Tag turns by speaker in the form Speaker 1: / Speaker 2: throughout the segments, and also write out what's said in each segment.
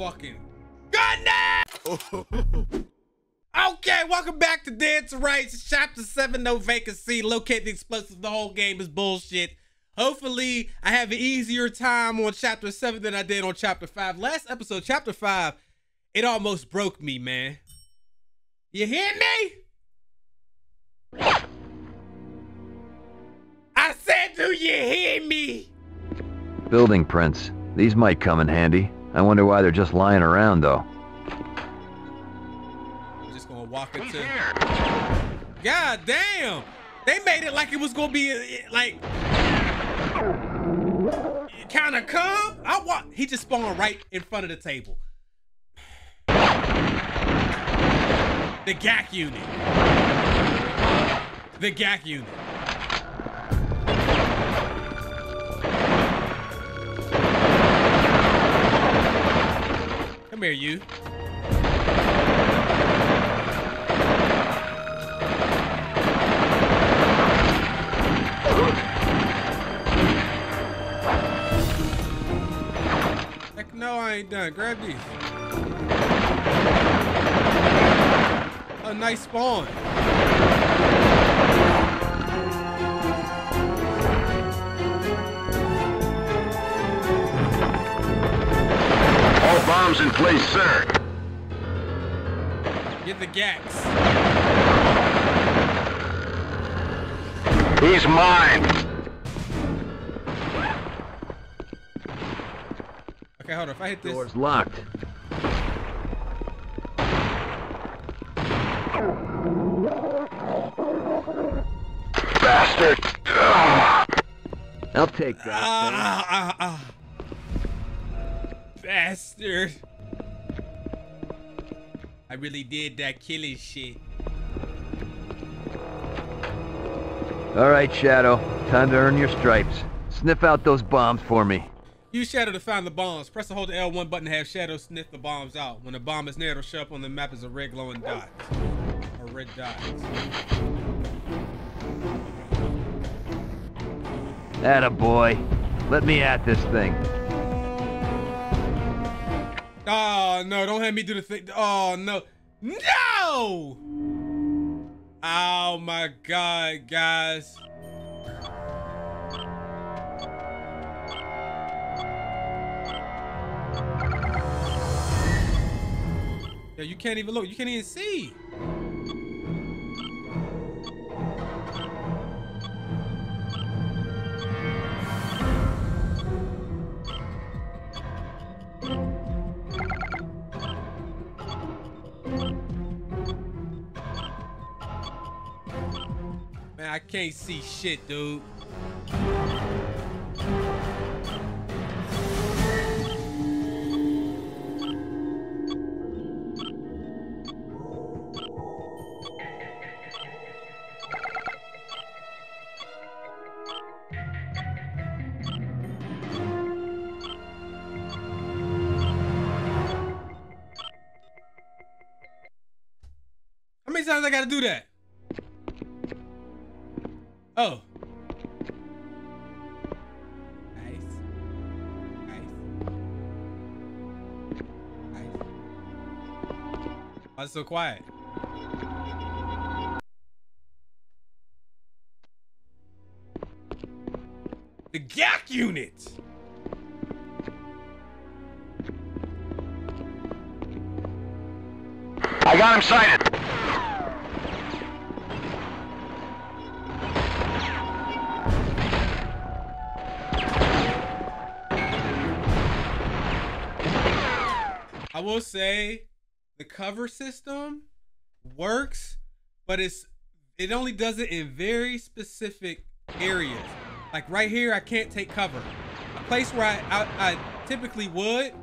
Speaker 1: fucking goodness! okay, welcome back to Dead to Rights, Chapter 7, No Vacancy. Locate the explosives. The whole game is bullshit. Hopefully, I have an easier time on Chapter 7 than I did on Chapter 5. Last episode, Chapter 5, it almost broke me, man. You hear me? I said, do you hear me?
Speaker 2: Building prints. These might come in handy. I wonder why they're just lying around, though.
Speaker 1: I'm just gonna walk into. God damn! They made it like it was gonna be uh, like kind of come. I walk. He just spawned right in front of the table. The GAC unit. The GAC unit. Come here, you. Heck no, I ain't done. Grab these. A nice spawn.
Speaker 3: Bombs in place, sir.
Speaker 1: Get the gax.
Speaker 3: He's mine.
Speaker 1: Okay, hold on. If I hit this.
Speaker 2: Door's locked.
Speaker 3: Bastard.
Speaker 2: I'll take that.
Speaker 1: Ah, ah, ah. Bastard. I really did that killing shit.
Speaker 2: All right, Shadow. Time to earn your stripes. Sniff out those bombs for me.
Speaker 1: Use Shadow to find the bombs. Press and hold the L1 button to have Shadow sniff the bombs out. When the bomb is near, it'll show up on the map as a red glowing dot. Or red dot.
Speaker 2: Atta boy. Let me at this thing.
Speaker 1: Oh, no. Don't have me do the thing. Oh, no. No! Oh, my God, guys. Yeah, you can't even look. You can't even see. Can't see shit, dude. So quiet? The GAC unit!
Speaker 3: I got him sighted.
Speaker 1: I will say cover system works, but it's it only does it in very specific areas. Like right here, I can't take cover. A place where I, I, I typically would,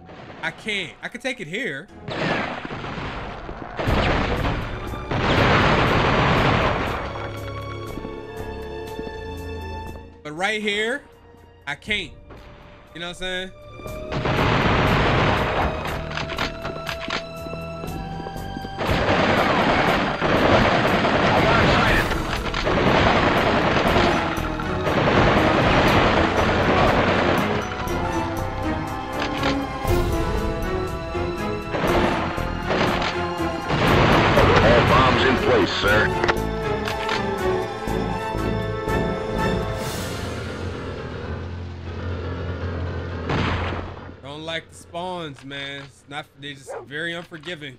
Speaker 1: I can't. I could take it here. But right here, I can't. You know what I'm saying? Unforgiving.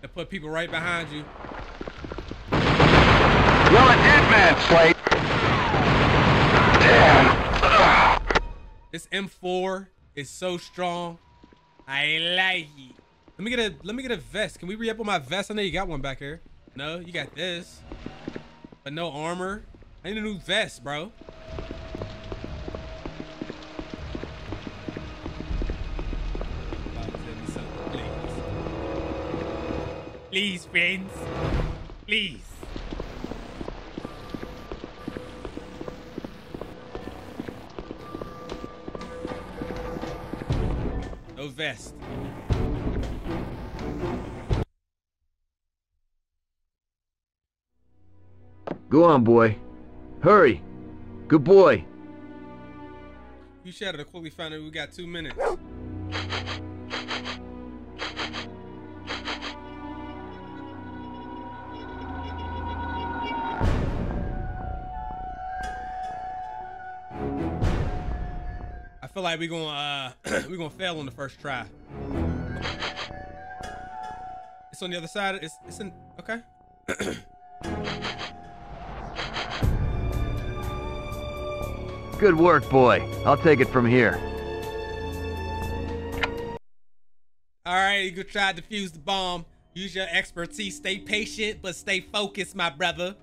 Speaker 1: They put people right behind you.
Speaker 3: You're a dead man, Slate. Damn.
Speaker 1: This M4 is so strong. I like it. Let me get a let me get a vest. Can we re-up on my vest? I know you got one back here. No, you got this. But no armor. I need a new vest, bro. Please, friends. Please. No vest.
Speaker 2: Go on, boy. Hurry. Good boy.
Speaker 1: You shattered a quickly found out we got two minutes. Feel like we're gonna uh we're gonna fail on the first try. It's on the other side. It's it's in okay.
Speaker 2: Good work, boy. I'll take it from here.
Speaker 1: All right, you go try to defuse the bomb. Use your expertise. Stay patient, but stay focused, my brother.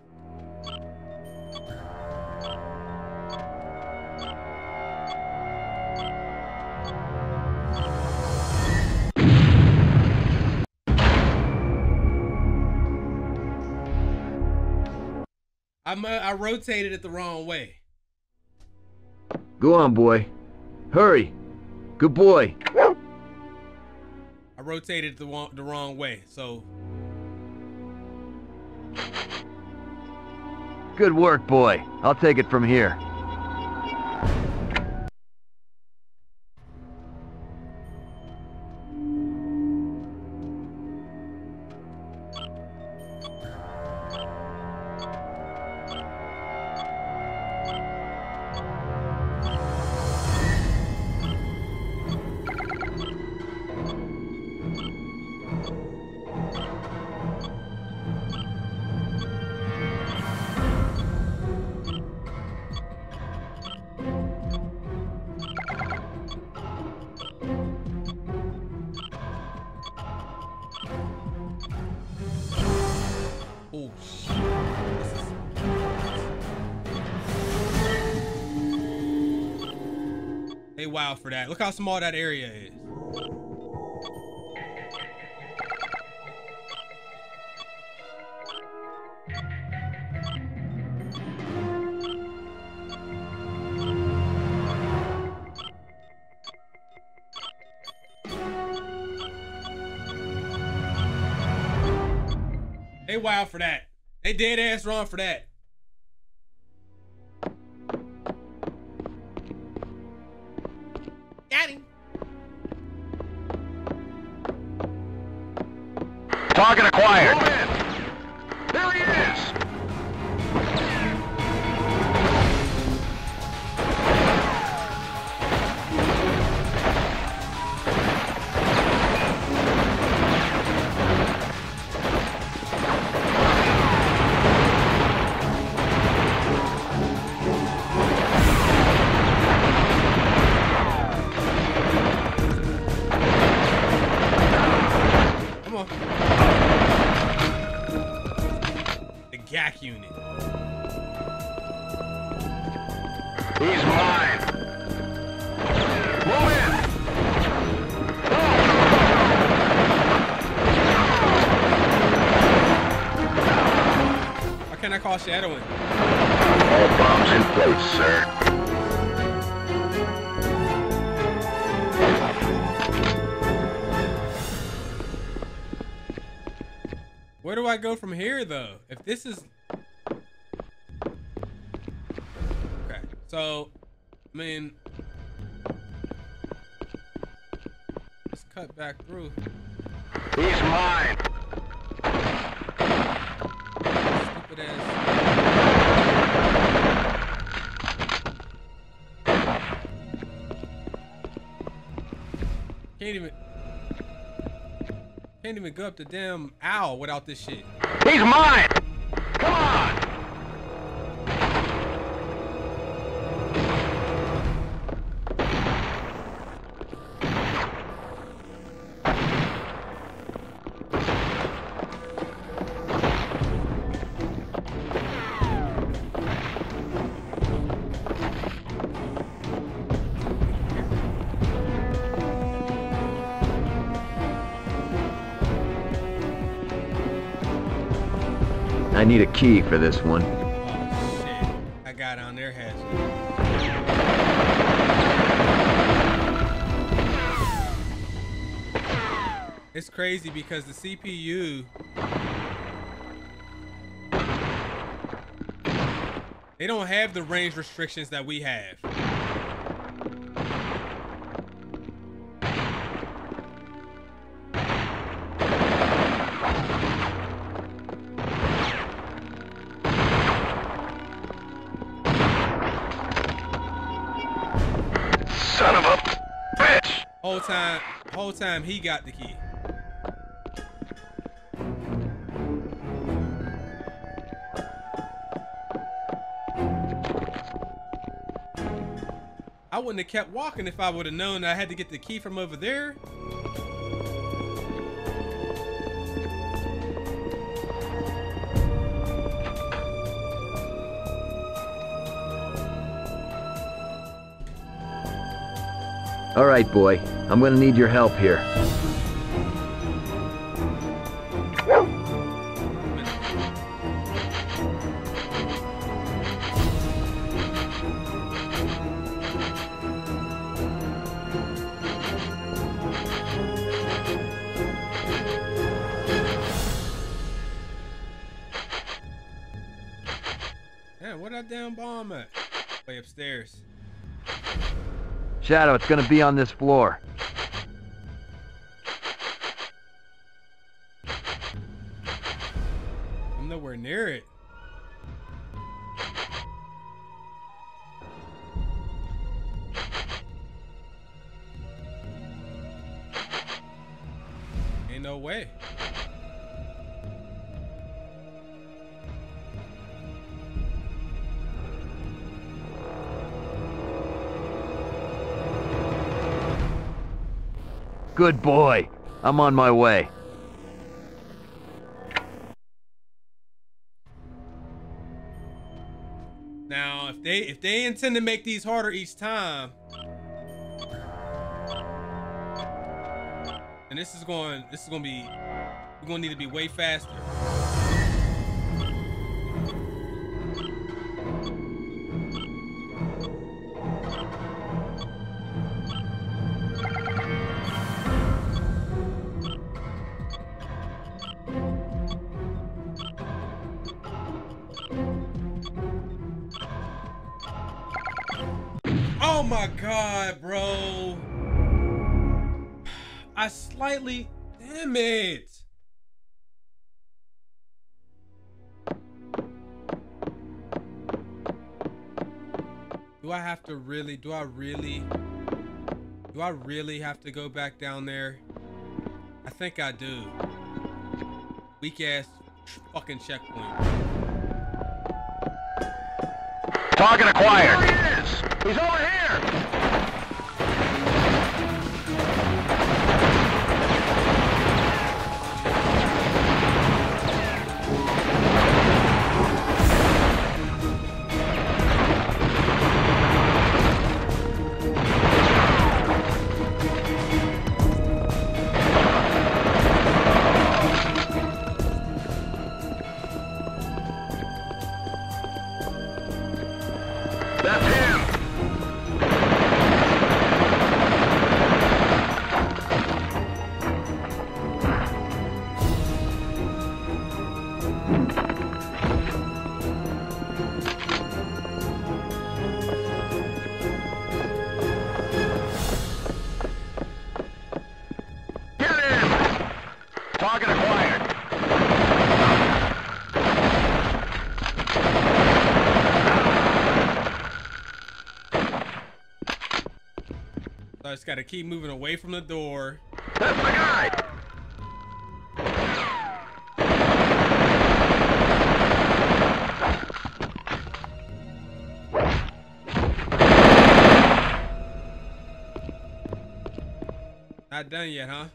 Speaker 1: Uh, I rotated it the wrong way.
Speaker 2: Go on, boy. Hurry. Good boy.
Speaker 1: I rotated the the wrong way. So
Speaker 2: Good work, boy. I'll take it from here.
Speaker 1: Wild for that. Look how small that area is. They wild for that. They dead ass wrong for that. Why can't I call shadowing?
Speaker 3: All bombs in place, sir.
Speaker 1: Where do I go from here, though? If this is... Okay, so, I mean... Let's cut back through.
Speaker 3: He's mine.
Speaker 1: Can't even go up the damn owl without this shit.
Speaker 3: He's mine!
Speaker 2: Need a key for this one.
Speaker 1: Oh guy down there has it. It's crazy because the CPU. They don't have the range restrictions that we have. Whole time he got the key. I wouldn't have kept walking if I would have known I had to get the key from over there.
Speaker 2: All right, boy. I'm gonna need your help here.
Speaker 1: Man, where that damn bomb at? Way upstairs.
Speaker 2: Shadow, it's gonna be on this floor. Good boy. I'm on my way.
Speaker 1: Now, if they if they intend to make these harder each time, and this is going this is going to be we're going to need to be way faster. To really do I really do I really have to go back down there? I think I do. Weak ass fucking checkpoint.
Speaker 3: Target acquired. He's over here!
Speaker 1: Just gotta keep moving away from the door.
Speaker 3: That's guy!
Speaker 1: Not done yet, huh?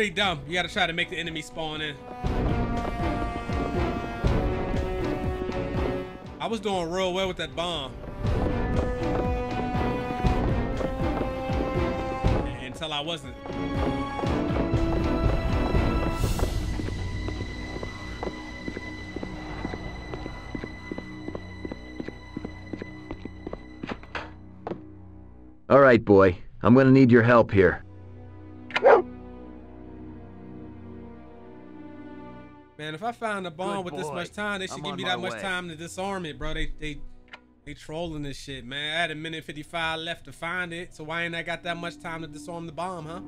Speaker 1: Pretty dumb. You gotta try to make the enemy spawn in. I was doing real well with that bomb. Until I wasn't.
Speaker 2: All right, boy. I'm gonna need your help here.
Speaker 1: Man, if I find a bomb
Speaker 2: Good
Speaker 1: with this much time, they should
Speaker 2: I'm
Speaker 1: give me that much
Speaker 2: way.
Speaker 1: time to disarm it, bro. They they they trolling this shit, man. I had a minute 55 left to find it, so why ain't I got that much time to disarm the bomb, huh?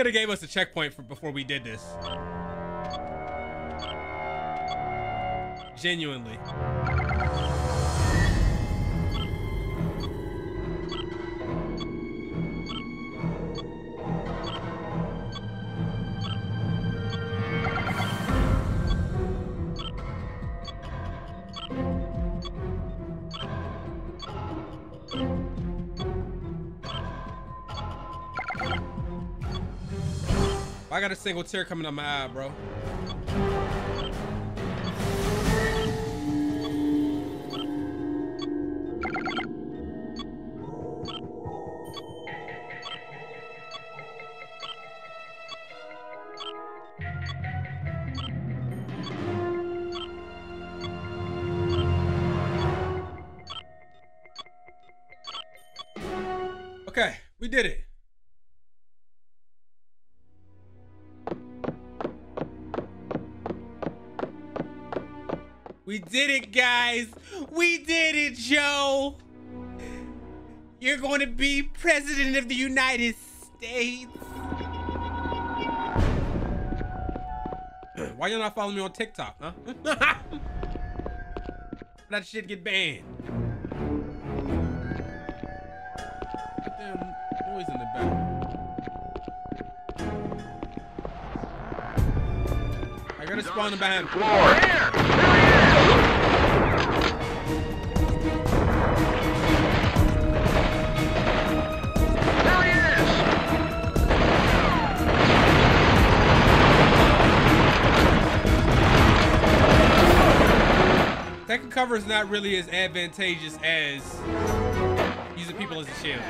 Speaker 1: Could have gave us a checkpoint for before we did this. Genuinely. I got a single tear coming out my eye, bro. Did it, guys. We did it, Joe. You're going to be president of the United States. Why you not following me on TikTok, huh? that shit get banned. Damn noise in the back. I gotta spawn him behind.
Speaker 3: Floor!
Speaker 1: Second cover is not really as advantageous as using people as a shield.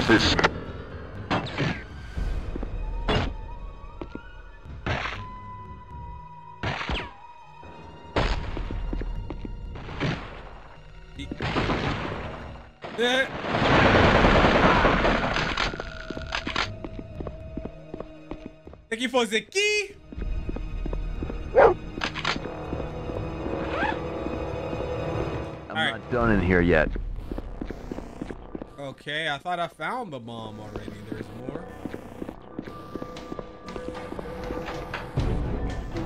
Speaker 3: Sorry,
Speaker 1: I thought I found the bomb already. There's more.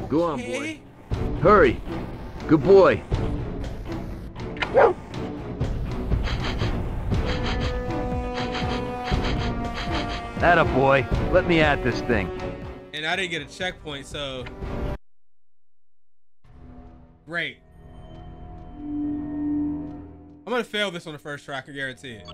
Speaker 2: Go on, boy. Hurry. Good boy. Atta boy. Let me at this thing.
Speaker 1: And I didn't get a checkpoint, so great. I'm gonna fail this on the first try, I can guarantee it.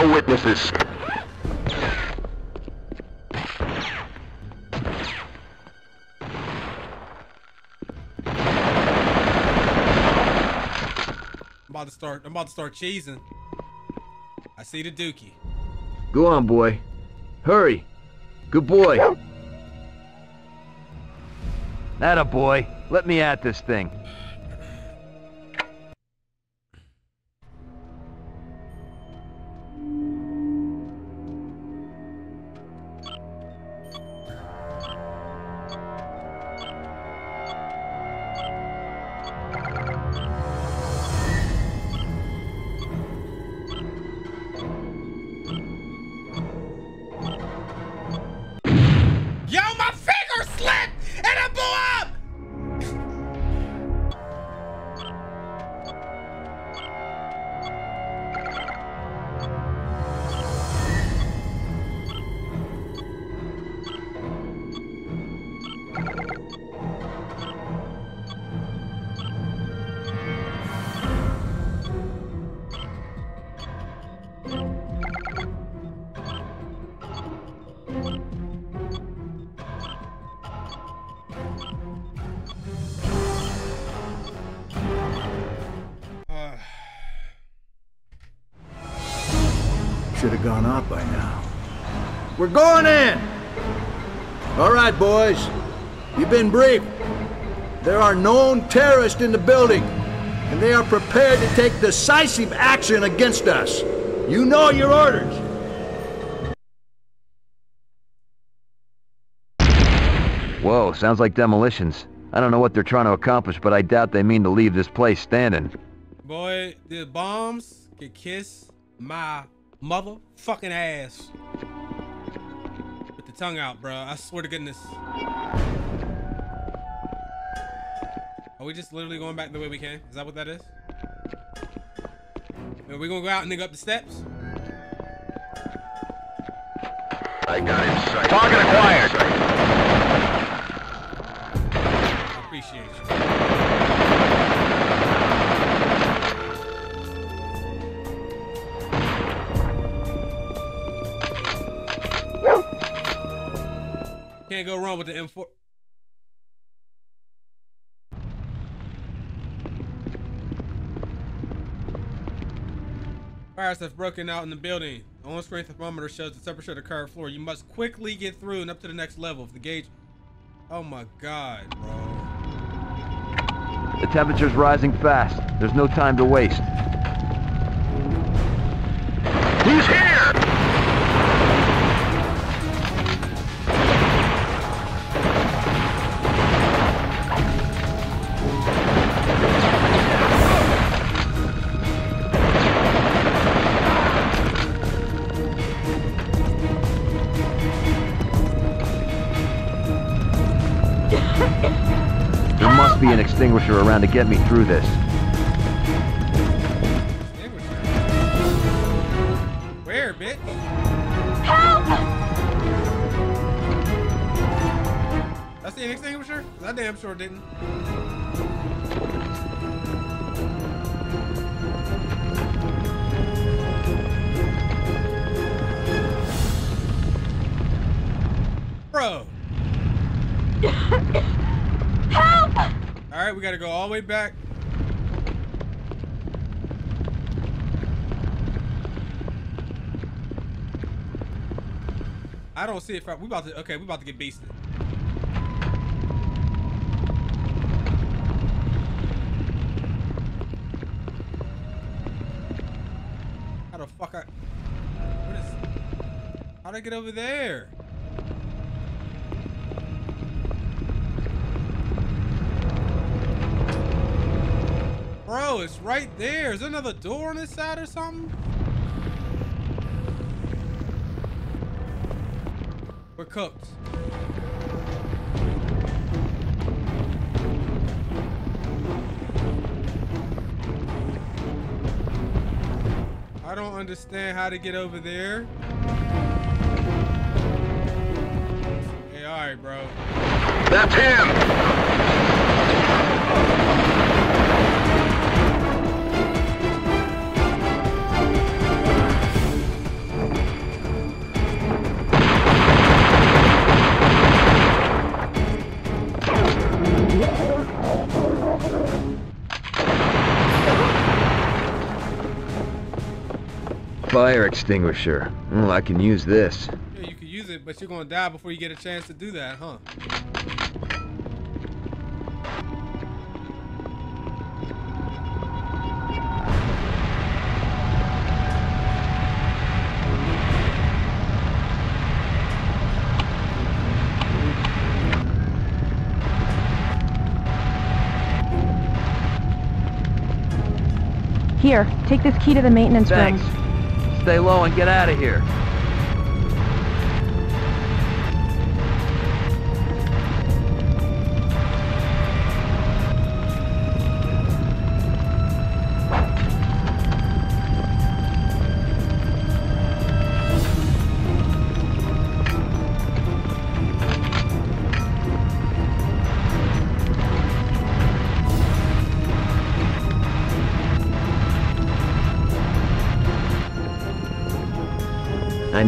Speaker 3: No witnesses.
Speaker 1: I'm about to start. I'm about to start cheesing. I see the dookie.
Speaker 2: Go on, boy. Hurry. Good boy. Atta boy. Let me at this thing.
Speaker 4: Gone off by now. We're going in! All right, boys. You've been briefed. There are known terrorists in the building, and they are prepared to take decisive action against us. You know your orders.
Speaker 2: Whoa, sounds like demolitions. I don't know what they're trying to accomplish, but I doubt they mean to leave this place standing.
Speaker 1: boy, the bombs can kiss my motherfucking ass. With the tongue out, bro. I swear to goodness. Are we just literally going back the way we came? Is that what that is? Are we gonna go out and dig up the steps?
Speaker 3: I got him sighted. Target acquired.
Speaker 1: I appreciate you. Can't go wrong with the M4. Fires have broken out in the building. The on-screen thermometer shows the temperature of the current floor. You must quickly get through and up to the next level. If the gauge... Oh my god, bro.
Speaker 2: The temperature's rising fast. There's no time to waste. An around to get me through this.
Speaker 1: Where, bitch? Help! That's the extinguisher? 'Cause I damn sure didn't. We got to go all the way back. I don't see it. From, we about to. Okay, we about to get beasted. How the fuck I? What is? How'd I get over there? It's right there. Is there another door on this side or something? We're cooked. I don't understand how to get over there. Hey, alright, bro.
Speaker 3: That's him!
Speaker 2: Fire extinguisher. Well, I can use this.
Speaker 1: Yeah, you can use it, but you're gonna die before you get a chance to do that, huh?
Speaker 5: Here, take this key to the maintenance
Speaker 2: Thanks.
Speaker 5: room.
Speaker 2: Stay low and get out of here.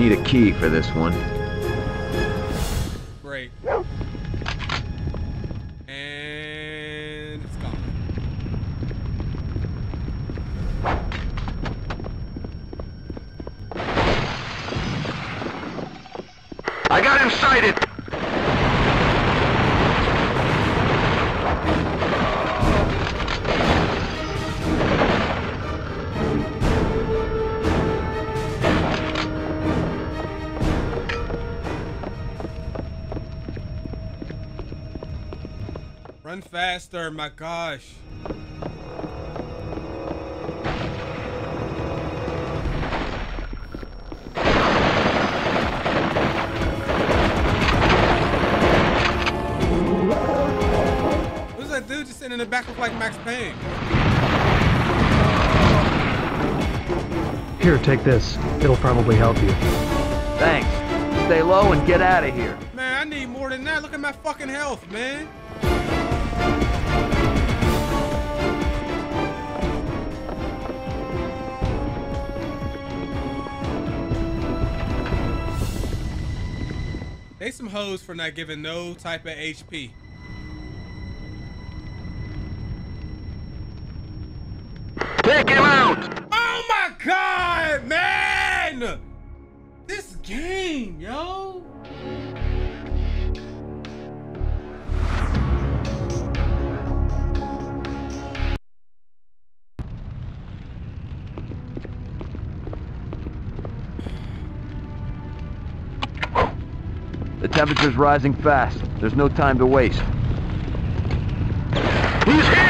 Speaker 2: Need a key for this one.
Speaker 1: Faster, my gosh. Who's that dude just sitting in the back look like Max Payne?
Speaker 6: Here, take this. It'll probably help you.
Speaker 2: Thanks. Stay low and get out of here.
Speaker 1: Man, I need more than that. Look at my fucking health, man. They some hoes for not giving no type of HP.
Speaker 3: Take him out!
Speaker 1: Oh my god, man! This game, yo.
Speaker 2: Temperature's rising fast. There's no time to waste.
Speaker 3: He's here!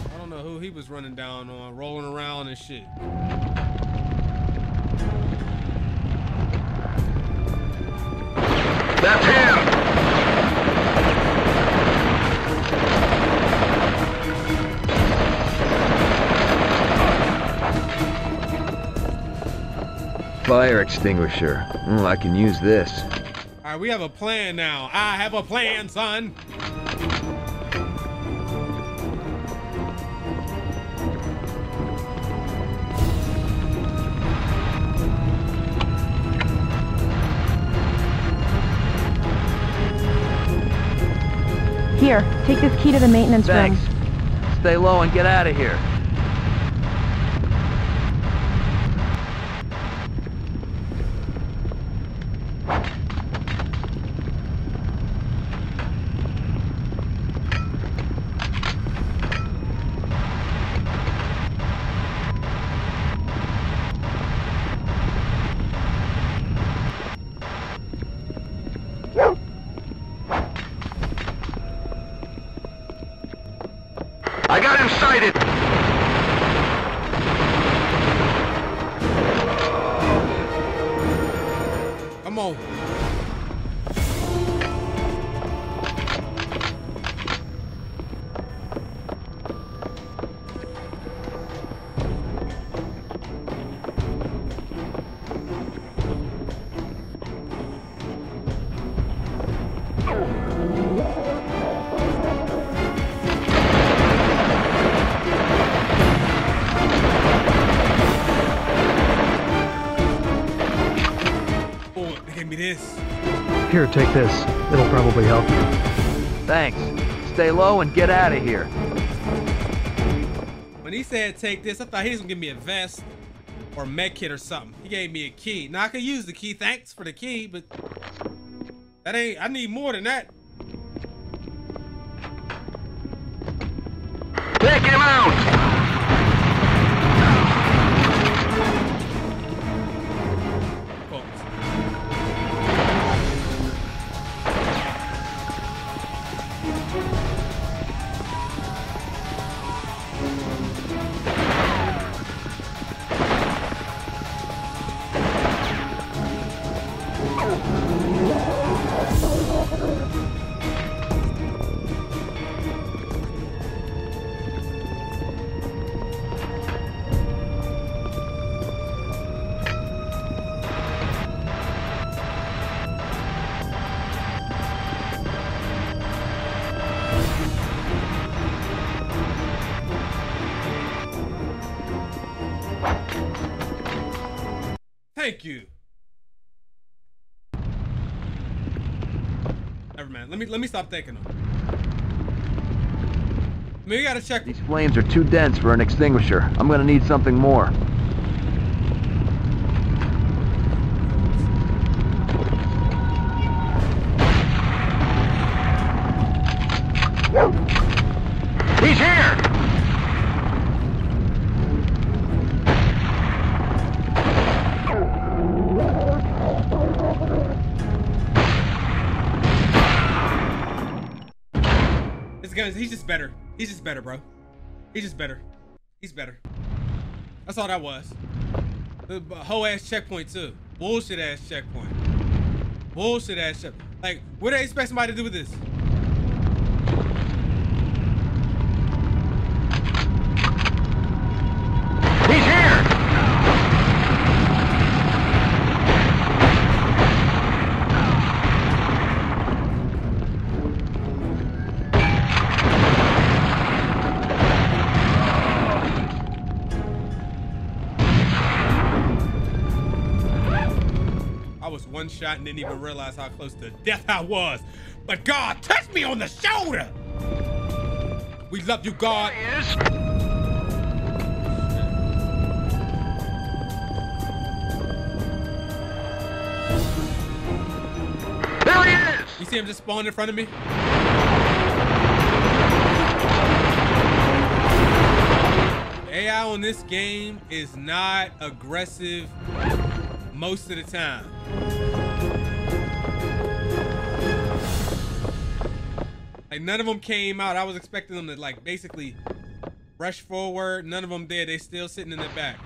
Speaker 1: I don't know who he was running down on, rolling around and shit.
Speaker 2: Fire extinguisher. Mm, I can use this.
Speaker 1: All right, we have a plan now. I have a plan, son.
Speaker 5: Here, take this key to the maintenance
Speaker 2: Thanks.
Speaker 5: room.
Speaker 2: Stay low and get out of here.
Speaker 6: Here, take this. It'll probably help you.
Speaker 2: Thanks. Stay low and get out of here.
Speaker 1: When he said take this, I thought he was gonna give me a vest or a med kit or something. He gave me a key. Now I could use the key. Thanks for the key, but that ain't. I need more than that.
Speaker 3: Take him out!
Speaker 1: Let me let me stop thinking. Them. Maybe gotta check.
Speaker 2: These flames are too dense for an extinguisher. I'm gonna need something more.
Speaker 1: Better, bro. He's just better. He's better. That's all that was. The whole ass checkpoint too. Bullshit ass checkpoint. Bullshit ass check. Like, what do they expect somebody to do with this? One shot and didn't even realize how close to death I was. But God touched me on the shoulder. We love you, God.
Speaker 3: There he is. There he is.
Speaker 1: You see him just spawn in front of me? AI on this game is not aggressive most of the time. Like none of them came out. I was expecting them to like basically rush forward. None of them did. They still sitting in the back.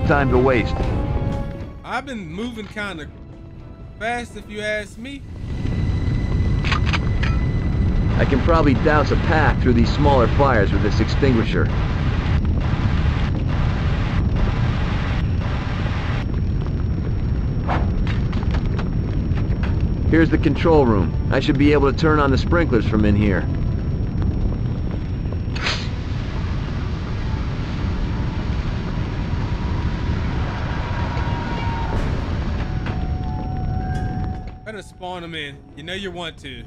Speaker 2: No time to waste.
Speaker 1: I've been moving kind of fast, if you ask me.
Speaker 2: I can probably douse a path through these smaller fires with this extinguisher. Here's the control room. I should be able to turn on the sprinklers from in here.
Speaker 1: Better spawn them in. You know you want to.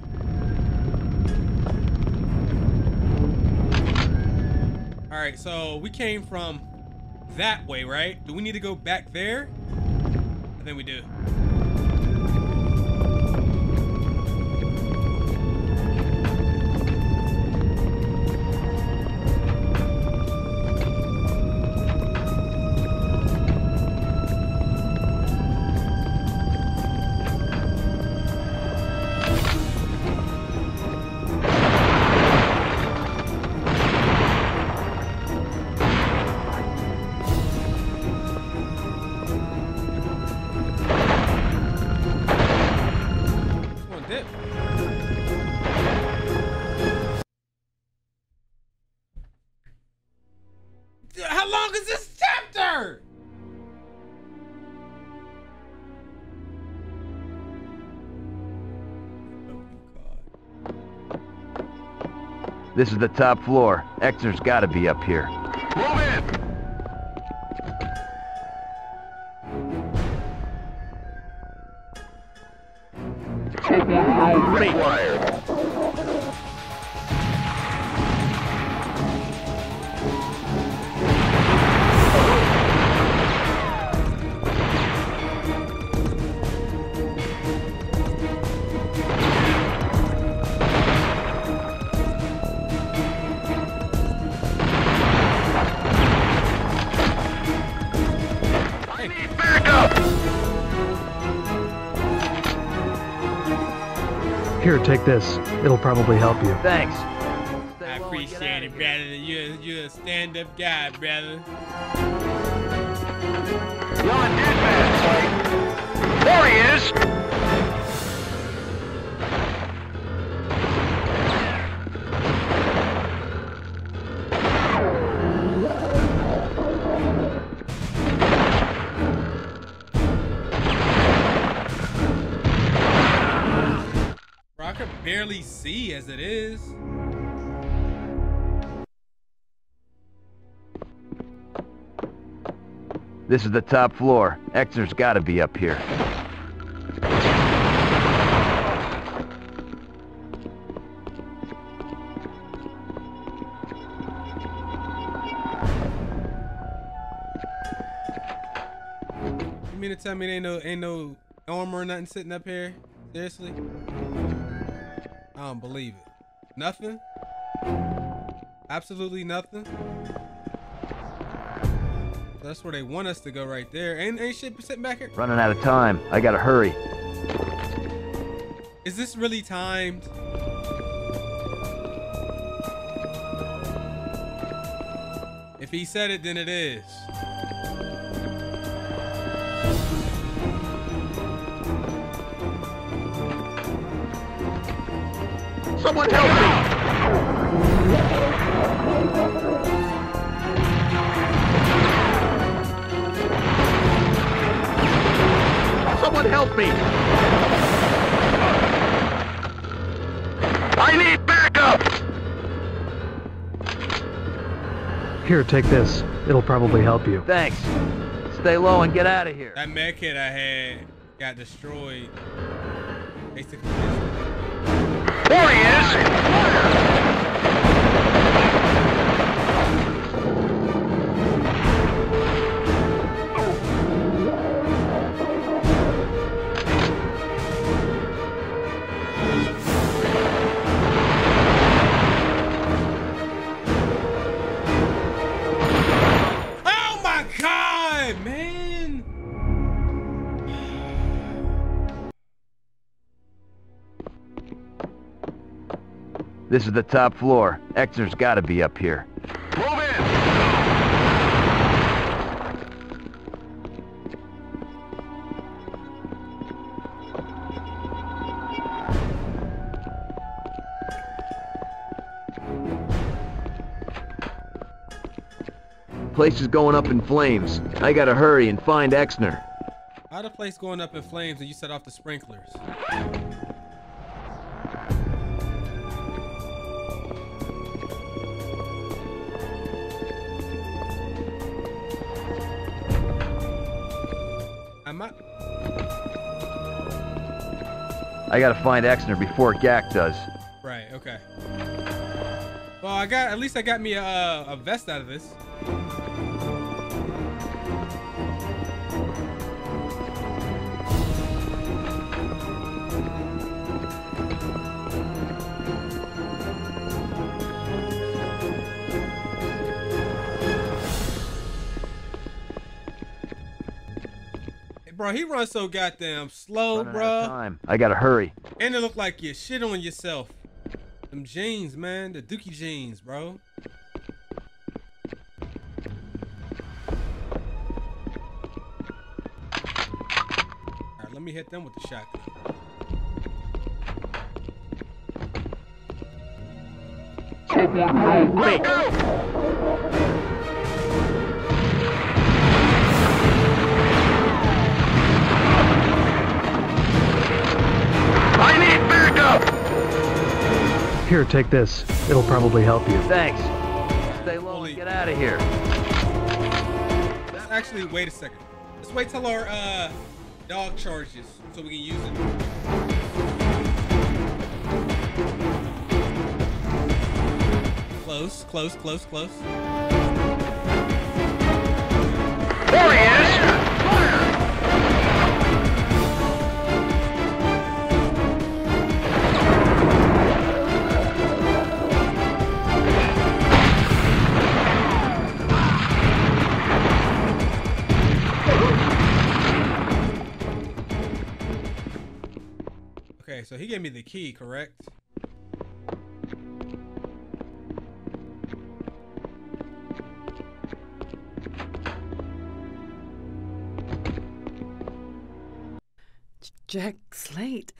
Speaker 1: All right, so we came from that way, right? Do we need to go back there? I think we do. This
Speaker 2: is the top floor. Exner's gotta be up here.
Speaker 3: Move in. Required.
Speaker 6: Take this. It'll probably help you.
Speaker 2: Thanks.
Speaker 1: I appreciate it, brother. You're, you're a stand-up guy, brother.
Speaker 3: You're on dead man. There he is.
Speaker 1: Barely see as it is.
Speaker 2: This is the top floor. Exner's gotta be up here.
Speaker 1: You mean to tell me there ain't no ain't No armor or nothing sitting up here? Seriously? I don't believe it. Nothing? Absolutely nothing? That's where they want us to go right there. Ain't, ain't shit sitting back here?
Speaker 2: Running out of time. I gotta hurry.
Speaker 1: Is this really timed? If he said it, then it is.
Speaker 3: Someone help me! Someone help me! I need backup!
Speaker 6: Here, take this. It'll probably help you.
Speaker 2: Thanks. Stay low and get out of here.
Speaker 1: That med kit I had got destroyed. Basically.
Speaker 3: There
Speaker 2: This is the top floor. Exner's gotta be up here.
Speaker 3: Move in!
Speaker 2: Place is going up in flames. I gotta hurry and find Exner.
Speaker 1: How the place going up in flames and you set off the sprinklers? I
Speaker 2: gotta find Exner before Gak does.
Speaker 1: Right. Okay. Well, I got at least I got me a, a vest out of this. Bro, he runs so goddamn slow,
Speaker 2: Running
Speaker 1: bro.
Speaker 2: time. I gotta hurry.
Speaker 1: And it look like you shit on yourself. Them jeans, man. The dookie jeans, bro. Alright, let me hit them with the shotgun.
Speaker 3: Look need!
Speaker 6: Here, take this. It'll probably help you.
Speaker 2: Thanks. Stay low
Speaker 1: Holy-
Speaker 2: and get out of here.
Speaker 1: Let's actually wait a second. Let's wait till our uh dog charges so we can use it. Close, close, close, close.
Speaker 3: There he is!
Speaker 1: He gave me the key, correct?
Speaker 7: Jack Slate.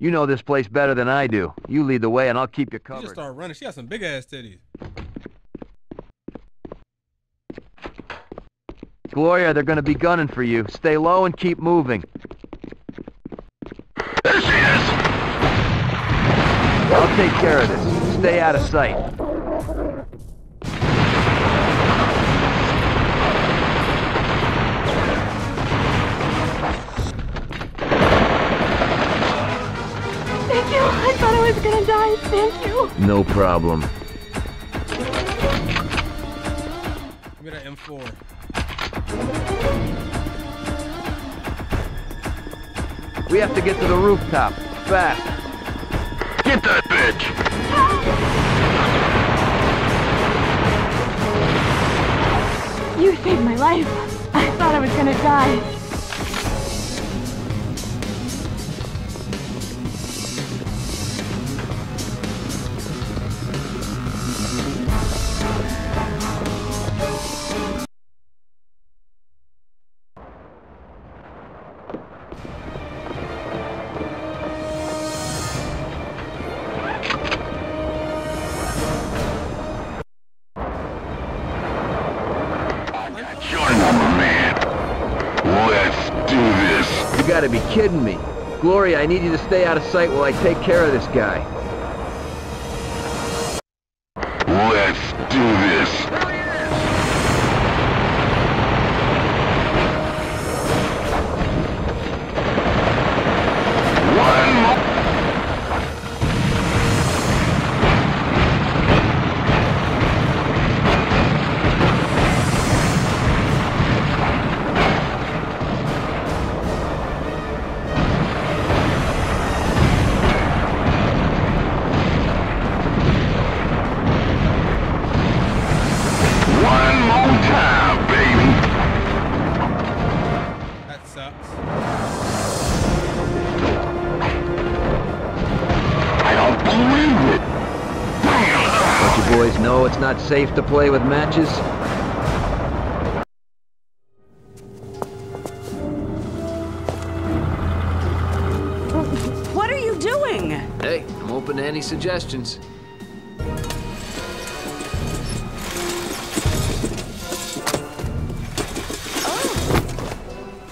Speaker 2: You know this place better than I do. You lead the way and I'll keep you covered.
Speaker 1: She just
Speaker 2: covered.
Speaker 1: started running. She got some big ass titties.
Speaker 2: Gloria, they're gonna be gunning for you. Stay low and keep moving.
Speaker 3: There she is!
Speaker 2: I'll take care of this. Stay out of sight.
Speaker 5: Thank you. I thought I was gonna die. Thank you.
Speaker 2: No problem.
Speaker 1: I'm gonna M4.
Speaker 2: We have to get to the rooftop. Fast.
Speaker 3: Get that bitch!
Speaker 5: You saved my life. I thought I was gonna die.
Speaker 2: I need you to stay out of sight while I take care of this guy. Safe to play with matches?
Speaker 7: What are you doing?
Speaker 2: Hey, I'm open to any suggestions.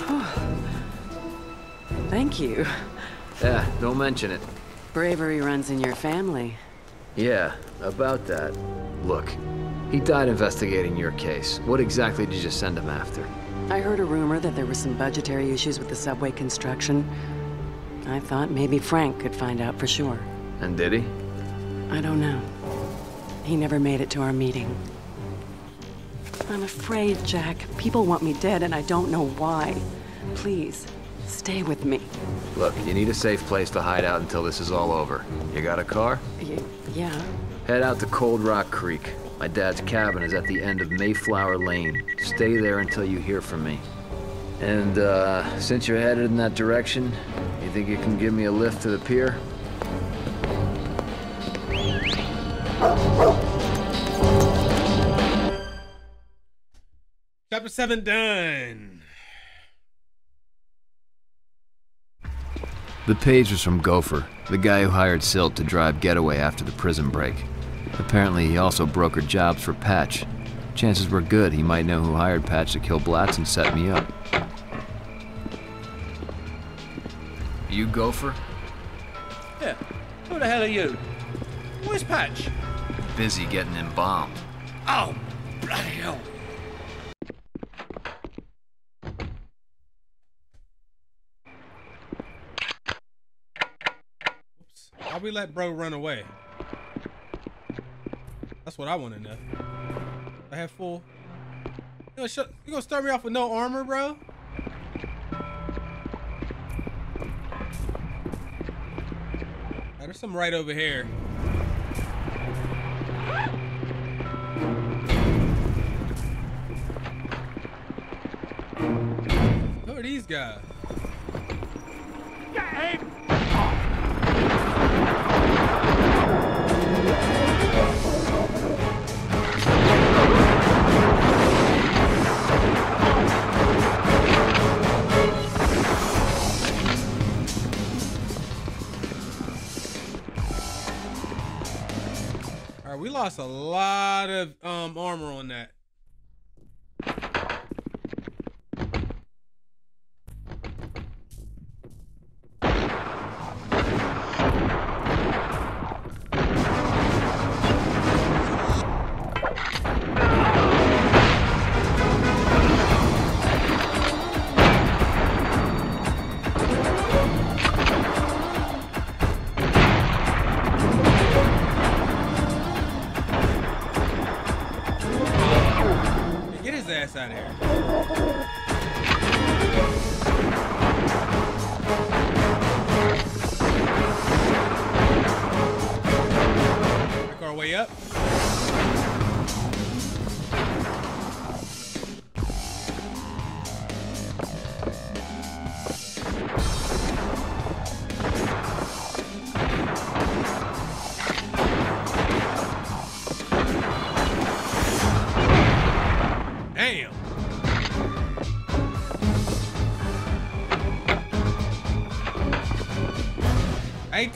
Speaker 2: Oh.
Speaker 7: Thank you.
Speaker 2: Yeah, don't mention it.
Speaker 7: Bravery runs in your family.
Speaker 2: Yeah, about that. Look, he died investigating your case. What exactly did you send him after?
Speaker 7: I heard a rumor that there were some budgetary issues with the subway construction. I thought maybe Frank could find out for sure.
Speaker 2: And did he?
Speaker 7: I don't know. He never made it to our meeting. I'm afraid, Jack. People want me dead and I don't know why. Please, stay with me.
Speaker 2: Look, you need a safe place to hide out until this is all over. You got a car?
Speaker 7: Y- yeah.
Speaker 2: Head out to Cold Rock Creek. My dad's cabin is at the end of Mayflower Lane. Stay there until you hear from me. And, uh, since you're headed in that direction, you think you can give me a lift to the pier?
Speaker 1: Chapter 7 done.
Speaker 2: The page was from Gopher, the guy who hired Silt to drive Getaway after the prison break. Apparently, he also brokered jobs for Patch. Chances were good he might know who hired Patch to kill Blatz and set me up. You Gopher?
Speaker 8: Yeah. Who the hell are you? Where's Patch?
Speaker 2: Busy getting embalmed.
Speaker 8: Oh, bloody hell.
Speaker 1: Oops. Why we let bro run away? That's what I want to know. I have full. You gonna, sh- you gonna start me off with no armor, bro? There's some right over here. Who are these guys? All right, we lost a lot of um armor on that.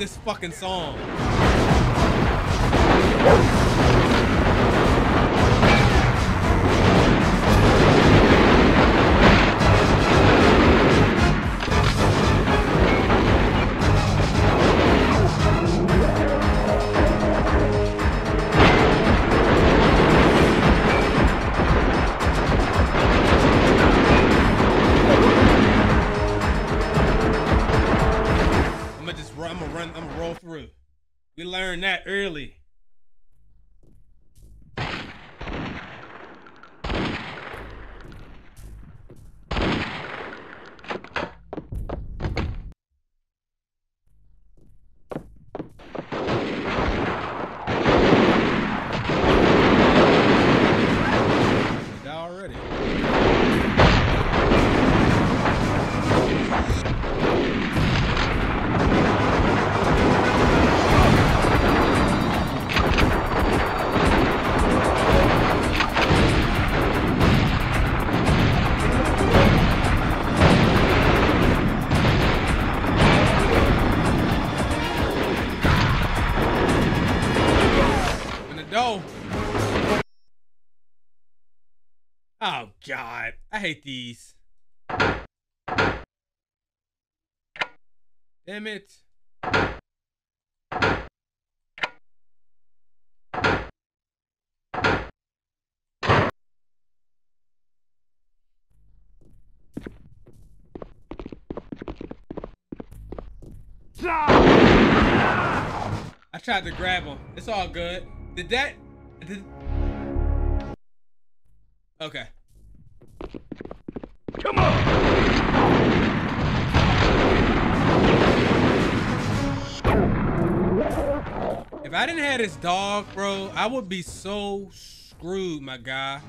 Speaker 1: This fucking song. God, I hate these. Damn it. I tried to grab him. It's all good. Did that? Did... Okay.
Speaker 3: Come on!
Speaker 1: If I didn't have this dog, bro, I would be so screwed, my guy.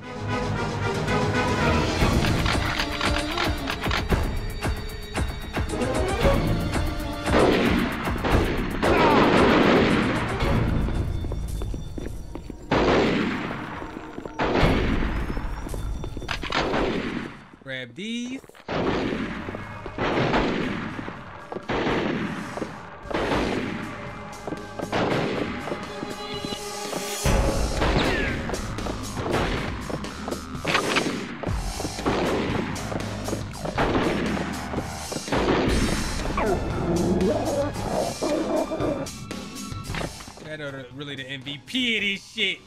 Speaker 1: These. Really the MVP of this shit.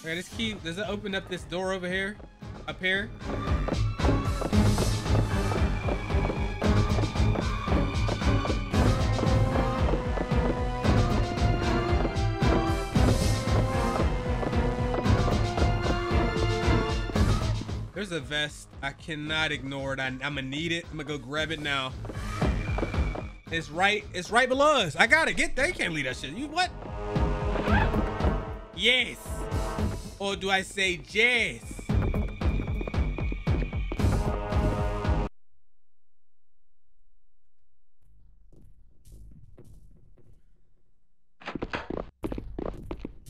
Speaker 1: Okay, this key, does it open up this door over here? Up here? There's a vest. I cannot ignore it. I, I'm gonna need it. I'm gonna go grab it now. It's right. It's right below us. I gotta get there. You can't leave that shit. You what? Yes. Or do I say yes?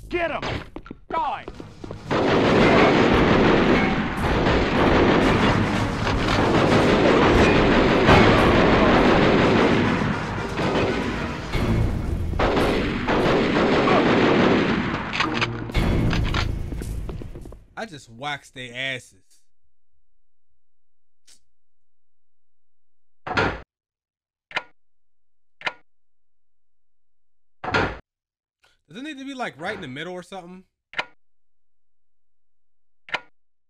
Speaker 3: Get him!
Speaker 1: Waxed their asses. Does it need to be like right in the middle or something?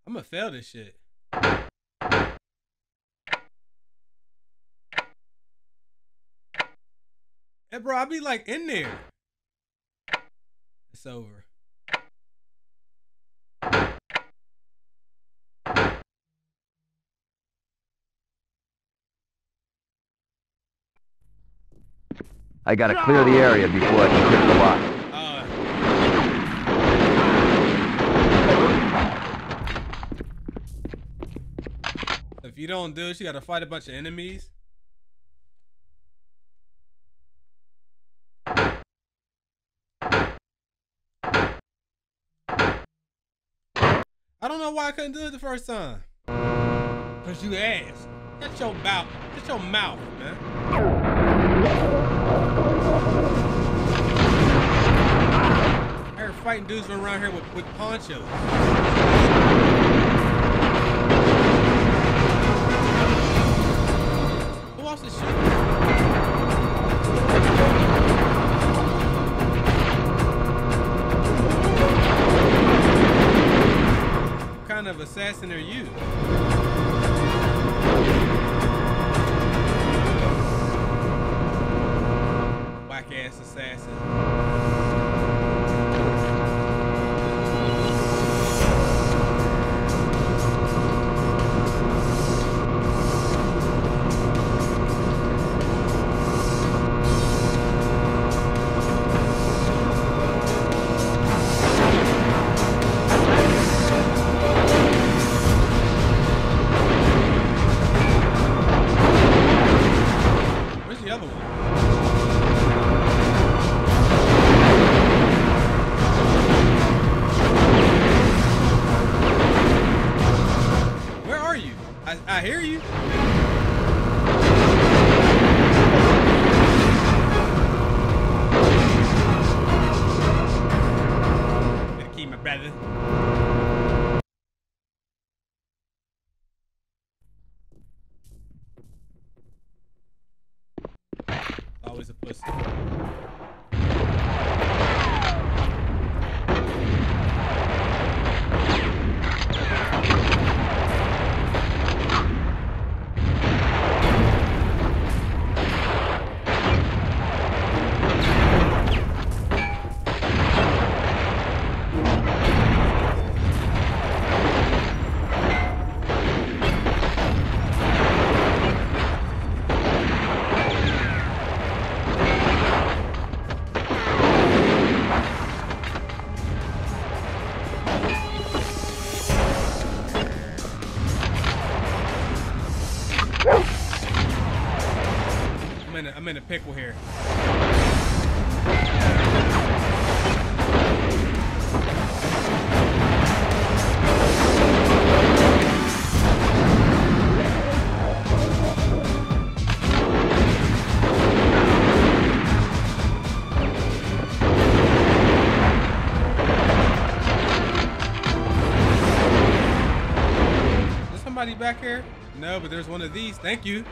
Speaker 1: I'm gonna fail this shit. Hey, bro, I'll be like in there. It's over.
Speaker 2: I gotta clear the area before I can pick the lock.
Speaker 1: If you don't do it, you gotta fight a bunch of enemies. I don't know why I couldn't do it the first time. Cause you asked. That's your mouth. That's your mouth, man. Fighting dudes run around here with, with ponchos. Who else is shooting? What kind of assassin are you? Whack ass assassin. I'm in a, pickle here. Back here? No, but there's one of these. Thank you.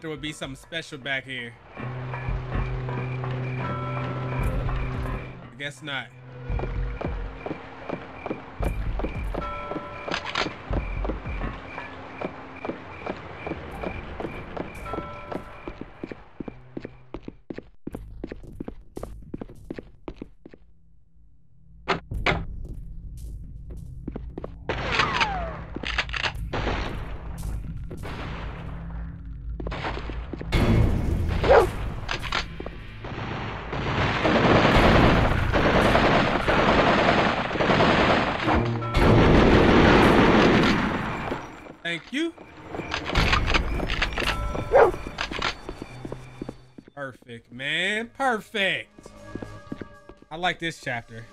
Speaker 1: Thought there would be something special back here. I guess not. Thank you. Perfect, man. Perfect. I like this chapter.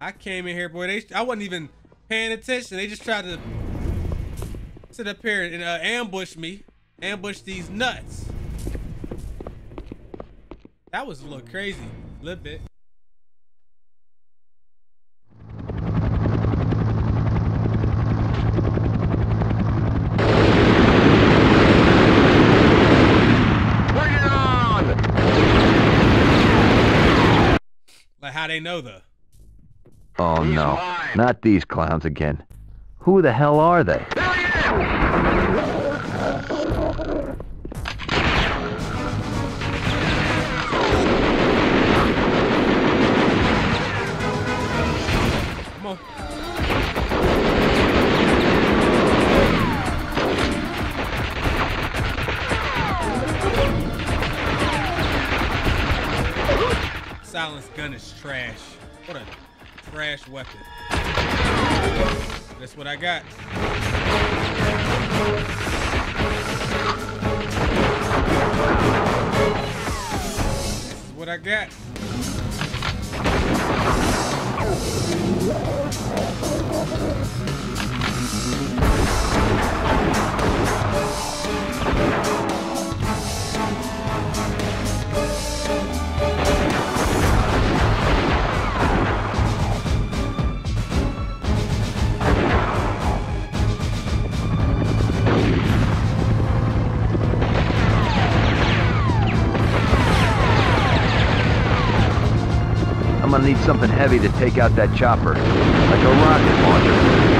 Speaker 1: I came in here, boy. They, I wasn't even paying attention. They just tried to sit up here and uh, ambush me, ambush these nuts. That was a little crazy, a little bit.
Speaker 3: Bring it on!
Speaker 1: Like how they know though.
Speaker 2: Oh
Speaker 3: He's
Speaker 2: no,
Speaker 3: mine.
Speaker 2: not these clowns again. Who the hell are they?
Speaker 1: Gun is trash. What a trash weapon. That's what I got. This is what I got.
Speaker 2: Gonna need something heavy to take out that chopper. Like a rocket launcher.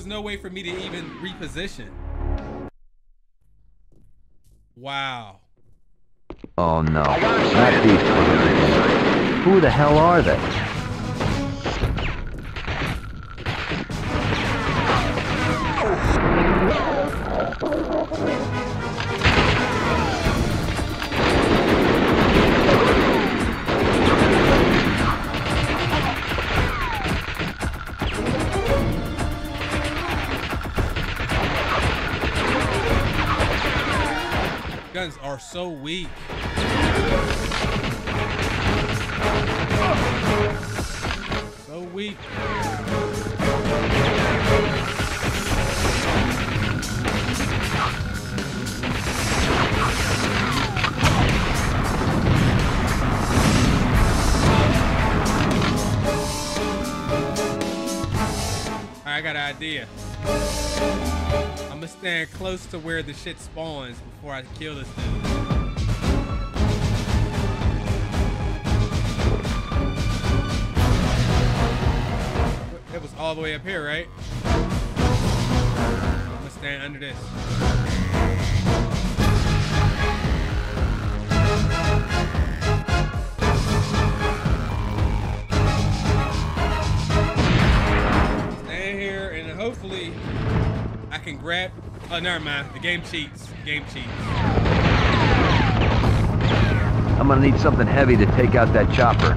Speaker 1: Was, no way for me to even reposition. Wow.
Speaker 2: Oh no, not these. Who the hell are they?
Speaker 1: Guns are so weak. So weak. I got an idea. Stand close to where the shit spawns before I kill this dude. It was all the way up here, right? I'm gonna stand under this. Stand here and hopefully I can grab. Oh, never mind. The game cheats. The game cheats.
Speaker 2: I'm gonna need something heavy to take out that chopper.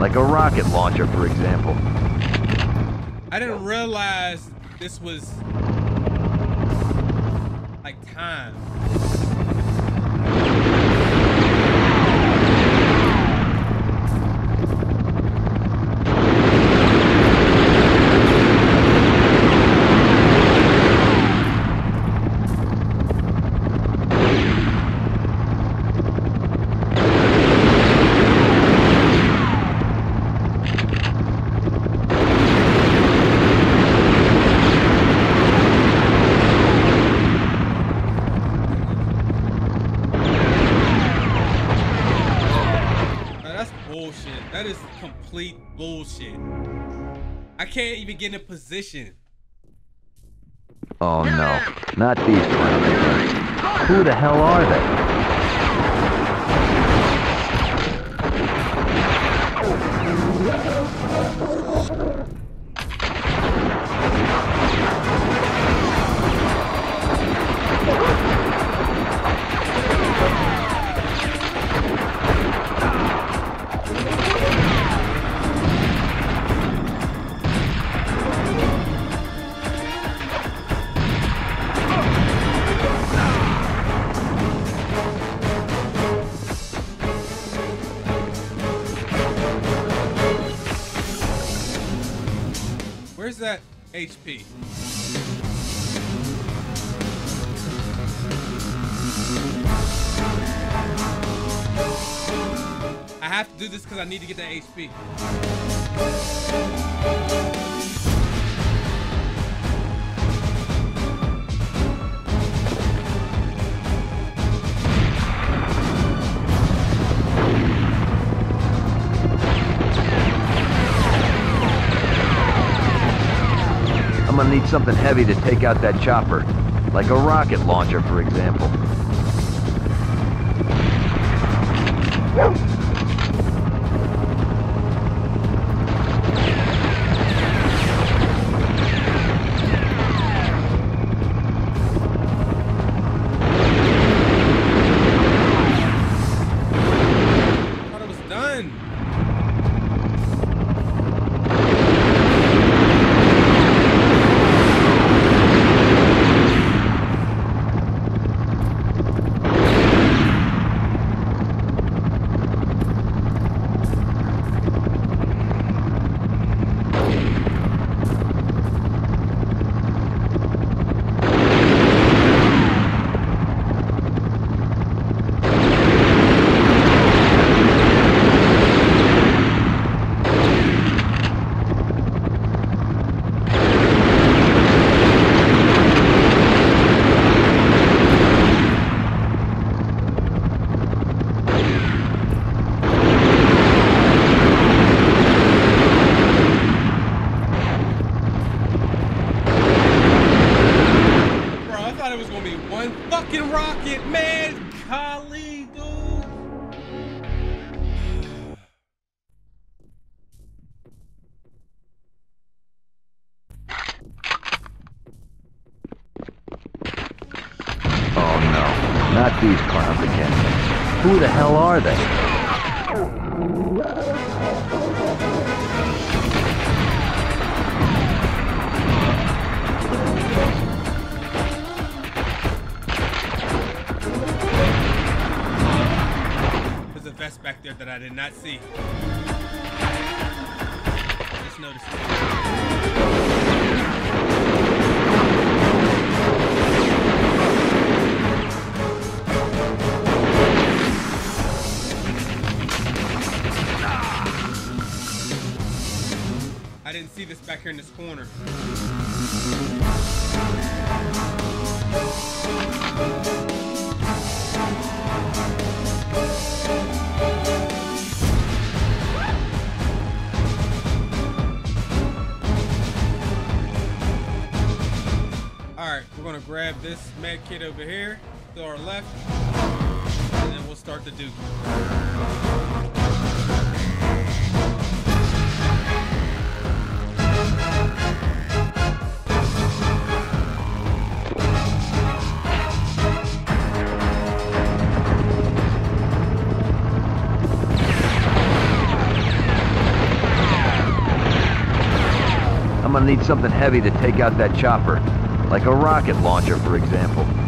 Speaker 2: Like a rocket launcher, for example.
Speaker 1: I didn't realize this was like time. I get in position.
Speaker 2: Oh no, not these clowns again. Who the hell are they?
Speaker 1: Where's that HP? I have to do this because I need to get that HP.
Speaker 2: Need something heavy to take out that chopper. Like a rocket launcher, for example.
Speaker 1: See. Grab this med kit over here to our left, and then we'll start the dookie.
Speaker 2: I'm gonna need something heavy to take out that chopper. Like a rocket launcher, for example.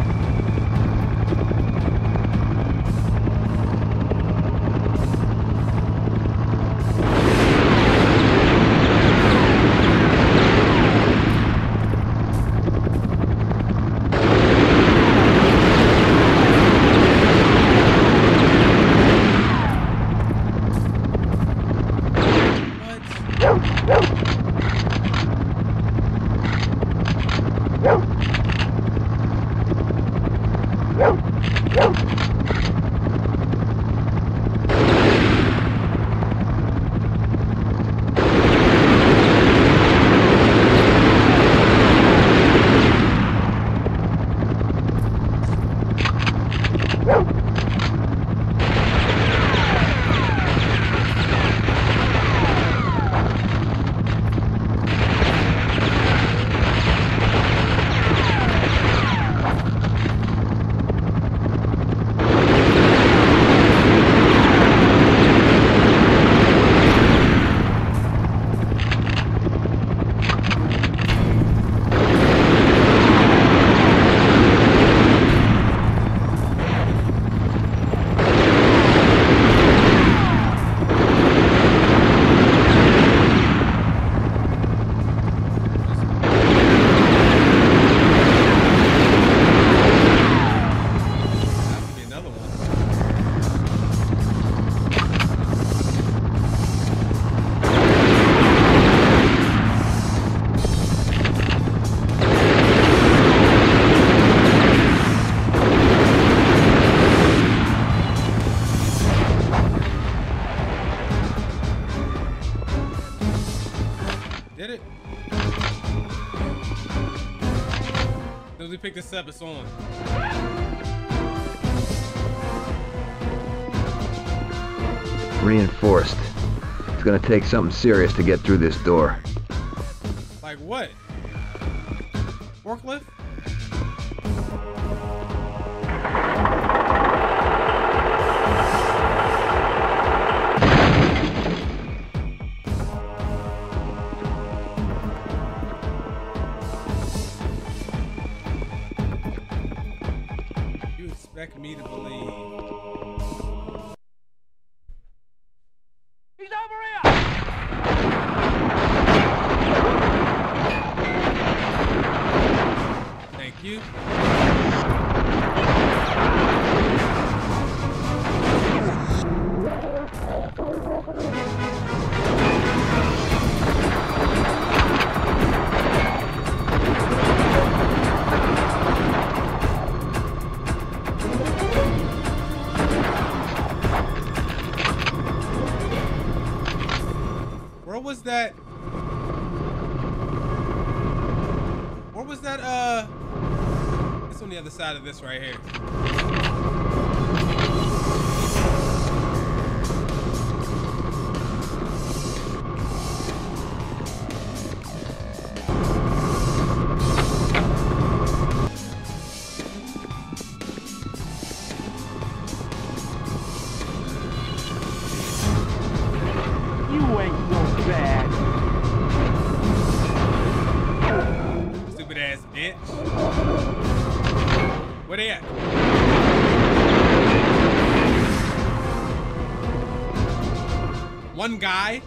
Speaker 1: this up, it's on.
Speaker 2: Reinforced. It's gonna take something serious to get through this door.
Speaker 1: this right here. one guy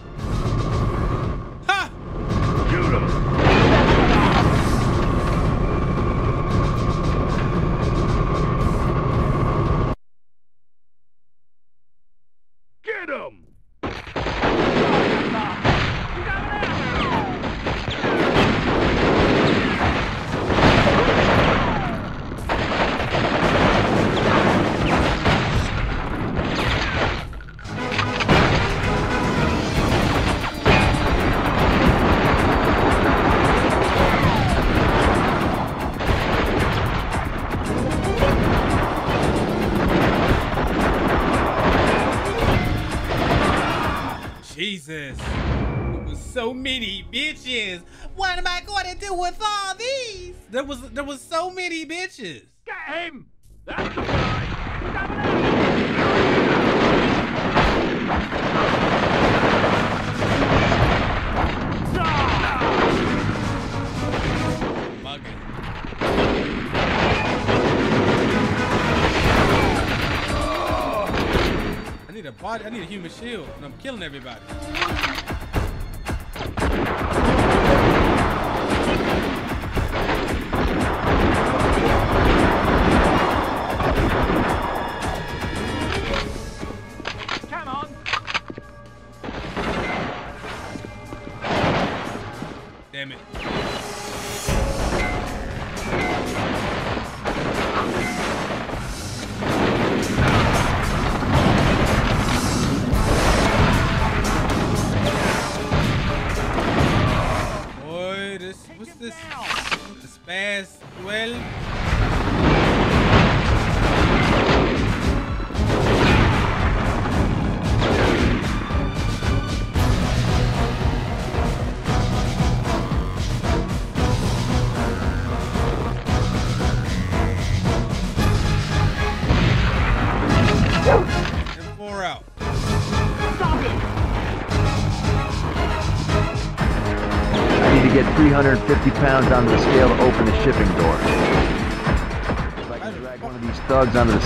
Speaker 1: damn it.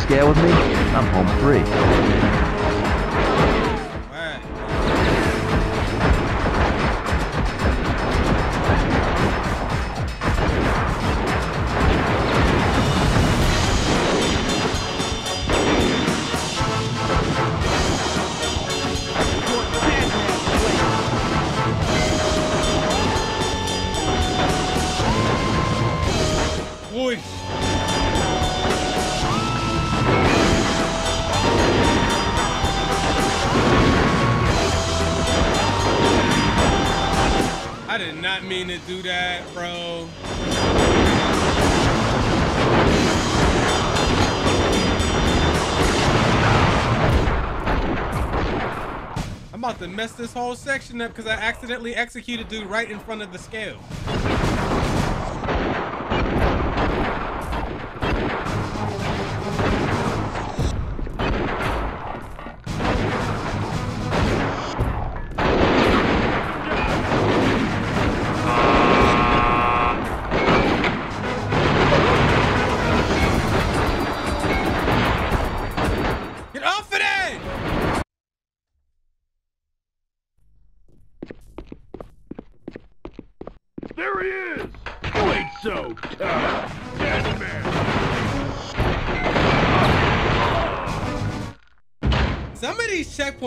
Speaker 2: scale with me? I'm
Speaker 1: about to mess this whole section up because I accidentally executed dude right in front of the scale.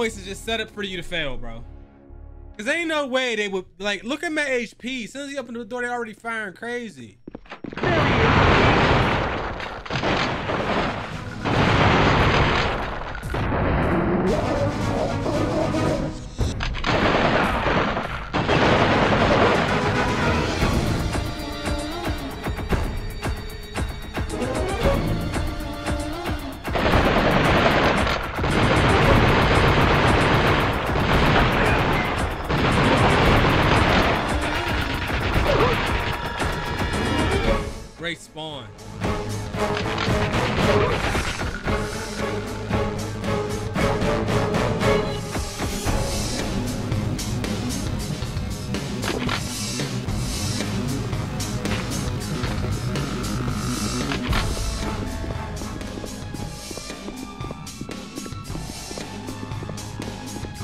Speaker 1: Checkpoints is just set up for you to fail, bro. Cause ain't no way they would like look at my HP. As soon as he opened the door, they already firing crazy. Great spawn.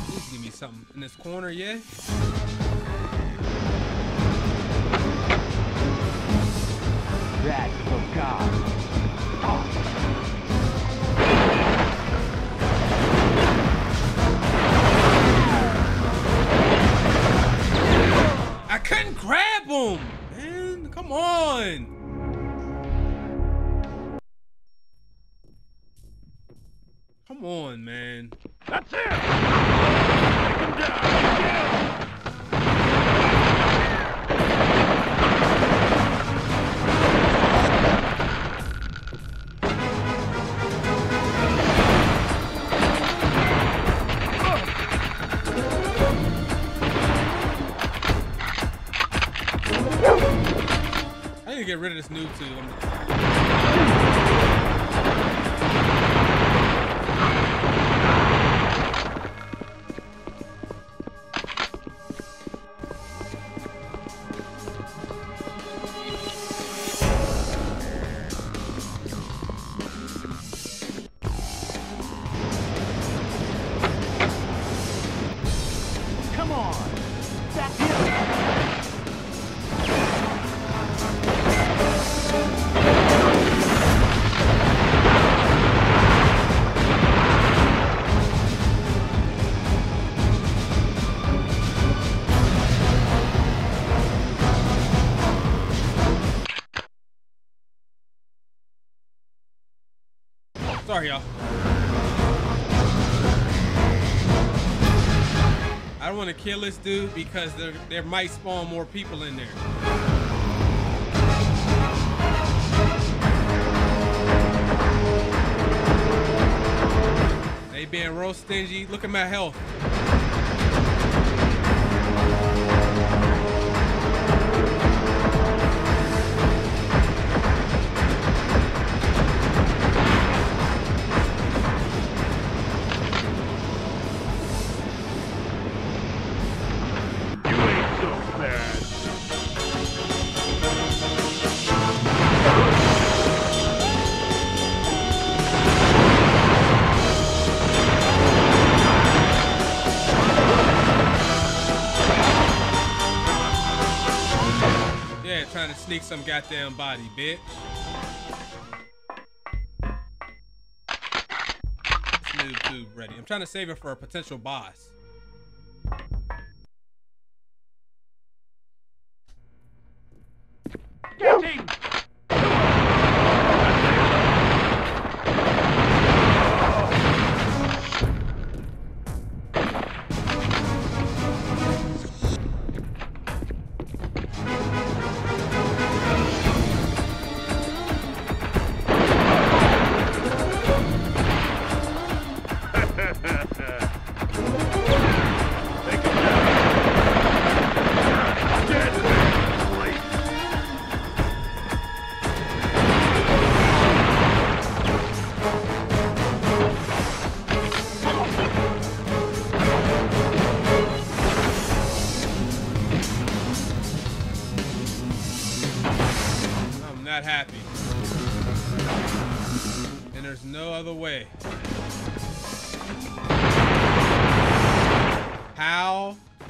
Speaker 1: Please give me something in this corner, yeah? Rid of this noob too. I'm- want to kill this dude because there there might spawn more people in there. They being real stingy. Look at my health. Trying to sneak some goddamn body, bitch. This tube ready. I'm trying to save it for a potential boss.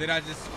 Speaker 1: Did I just...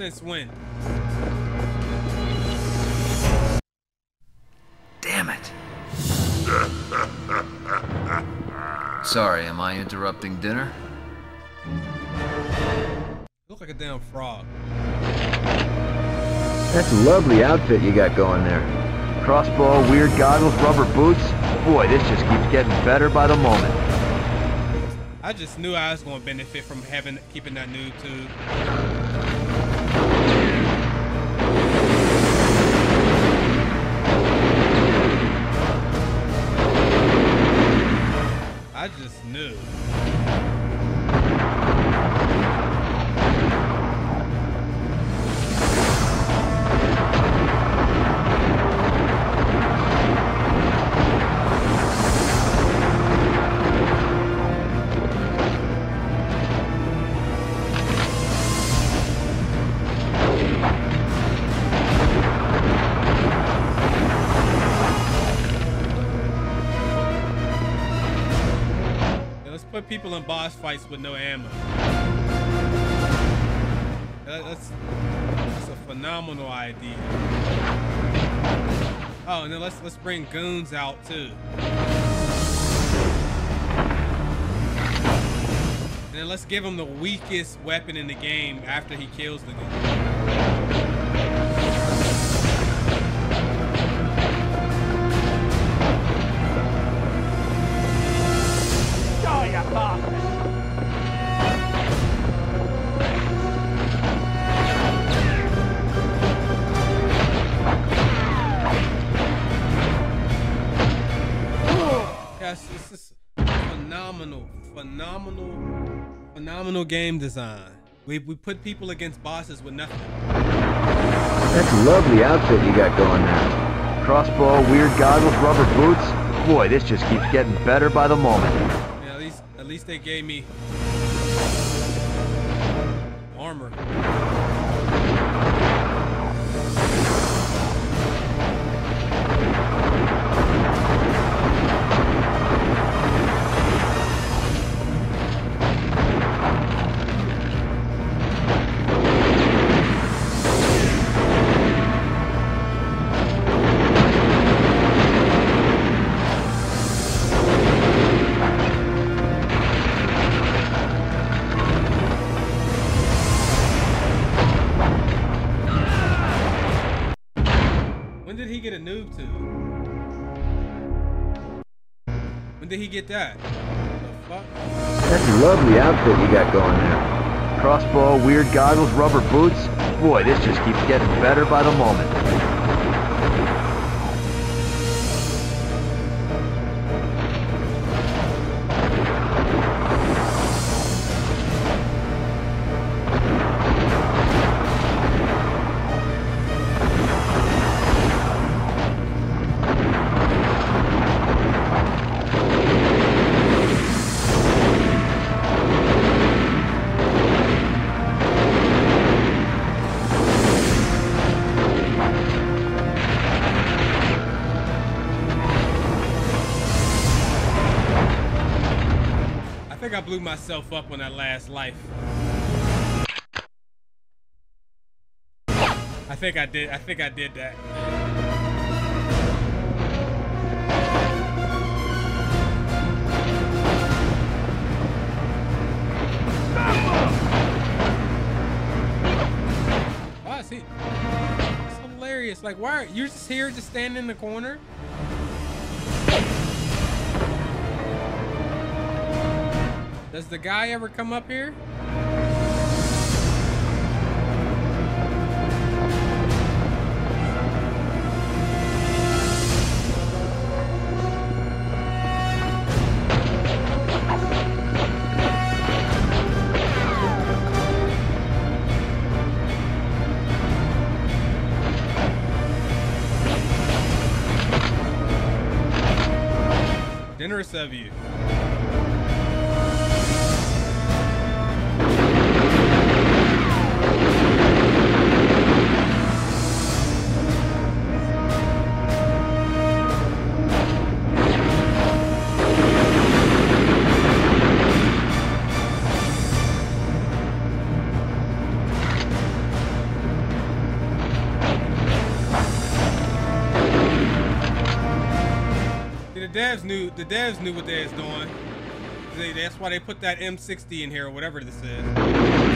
Speaker 1: Since when?
Speaker 2: Damn it. Sorry, am I interrupting dinner?
Speaker 1: look like a damn frog.
Speaker 2: That's a lovely outfit you got going there. Crossbow, weird goggles, rubber boots. Boy, this just keeps getting better by the moment.
Speaker 1: I just knew I was gonna benefit from having keeping that nude too. I people in boss fights with no ammo. That's, that's a phenomenal idea. Oh, and then let's let's bring goons out too. And then let's give him the weakest weapon in the game after he kills the goon. Phenomenal game design. We, we put people against bosses with nothing.
Speaker 2: That's a lovely outfit you got going now. Crossbow, weird goggles, rubber boots. Boy, this just keeps getting better by the moment.
Speaker 1: Yeah, at least at least they gave me armor. Did he get that?
Speaker 2: That's a lovely outfit you got going there. Crossbow, weird goggles, rubber boots. Boy, this just keeps getting better by the moment.
Speaker 1: Blew myself up on that last life. I think I did. I think I did that. Why is he? It's hilarious. Like, why are you just here, just standing in the corner? Does the guy ever come up here? Devs knew what they was doing. That's why they put that M60 in here or whatever this is.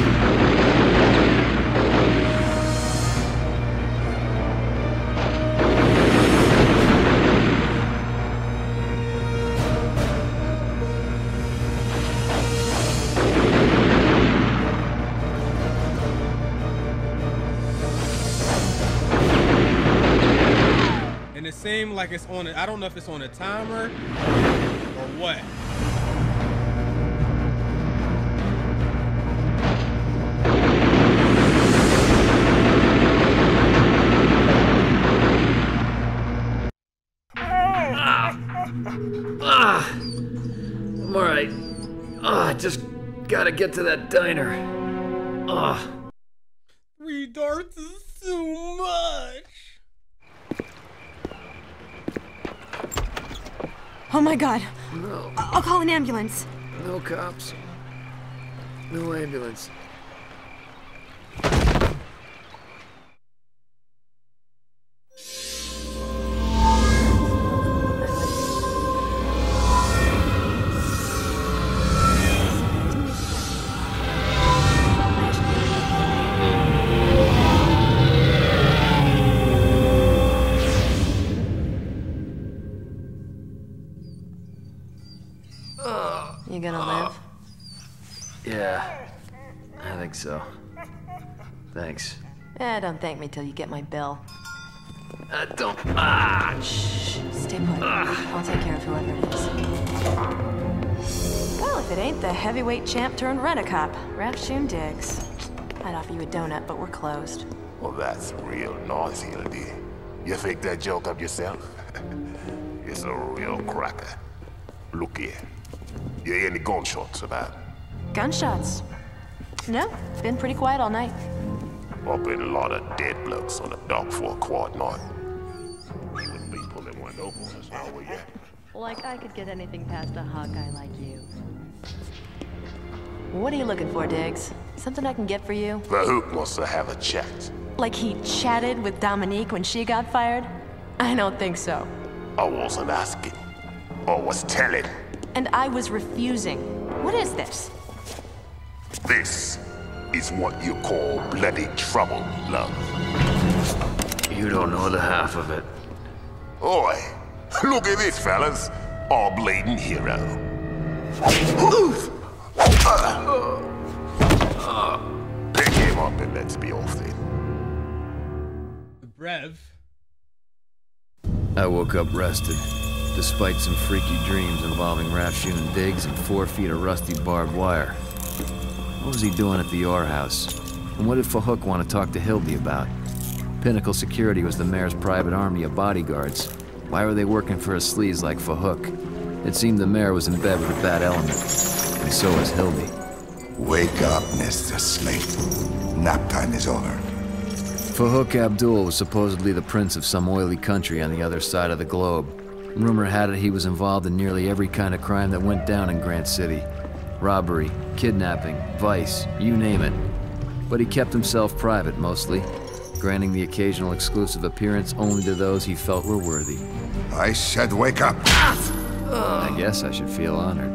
Speaker 1: Like it's on a, I don't know if it's on a timer or what.
Speaker 2: Ah, I'm alright. Ah, I just gotta get to that diner. Ah.
Speaker 1: Three darts is too much.
Speaker 5: Oh my god. I- I'll call an ambulance.
Speaker 2: No cops. No ambulance.
Speaker 9: Eh, don't thank me till you get my bill.
Speaker 2: Uh, don't. Ah!
Speaker 9: Stay put. I'll take care of whoever it is. Well, if it ain't the heavyweight champ turned rent-a-cop, Rafshun Diggs. I'd offer you a donut, but we're closed.
Speaker 10: Well, that's real nice, Hildy. You think that joke up yourself? it's a real cracker. Look here. You hear any gunshots about?
Speaker 9: Gunshots? No, been pretty quiet all night.
Speaker 10: Up been a lot of dead blokes on the dock for a quad night. Wouldn't be pulling one over us now, will ya?
Speaker 9: Like I could get anything past a Hawkeye like you. What are you looking for, Diggs? Something I can get for you?
Speaker 10: The Hook wants to have a chat.
Speaker 9: Like he chatted with Dominique when she got fired? I don't think so.
Speaker 10: I wasn't asking. I was telling.
Speaker 9: And I was refusing. What is this?
Speaker 10: This is what you call bloody trouble, love.
Speaker 2: You don't know the half of it.
Speaker 10: Oi, look at this, fellas. Our bleeding hero. Oof! Pick him up and let's be off then.
Speaker 1: The Brev.
Speaker 2: I woke up rested, despite some freaky dreams involving Rafshun Diggs and four feet of rusty barbed wire. What was he doing at the Orr house? And what did Fahook want to talk to Hildy about? Pinnacle Security was the mayor's private army of bodyguards. Why were they working for a sleaze like Fahook? It seemed the mayor was in bed with a bad element, and so was Hildy.
Speaker 11: Wake up, Mr. Slate. Nap time is over.
Speaker 2: Fahook Abdul was supposedly the prince of some oily country on the other side of the globe. Rumor had it he was involved in nearly every kind of crime that went down in Grant City robbery, kidnapping, vice, you name it. But he kept himself private mostly, granting the occasional exclusive appearance only to those he felt were worthy.
Speaker 11: I said wake up!
Speaker 2: I guess I should feel honored.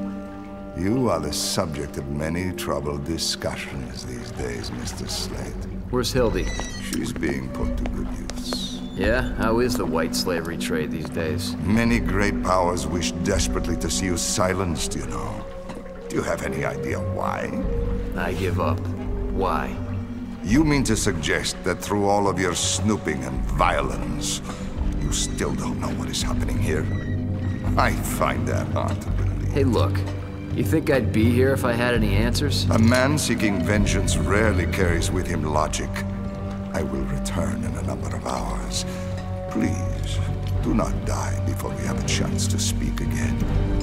Speaker 11: You are the subject of many troubled discussions these days, Mr. Slate.
Speaker 2: Where's Hildy?
Speaker 11: She's being put to good use.
Speaker 2: Yeah? How is the white slavery trade these days?
Speaker 11: Many great powers wish desperately to see you silenced, you know. Do you have any idea why?
Speaker 2: I give up. Why?
Speaker 11: You mean to suggest that through all of your snooping and violence, you still don't know what is happening here? I find that hard to believe.
Speaker 2: Hey, look. You think I'd be here if I had any answers?
Speaker 11: A man seeking vengeance rarely carries with him logic. I will return in a number of hours. Please, do not die before we have a chance to speak again.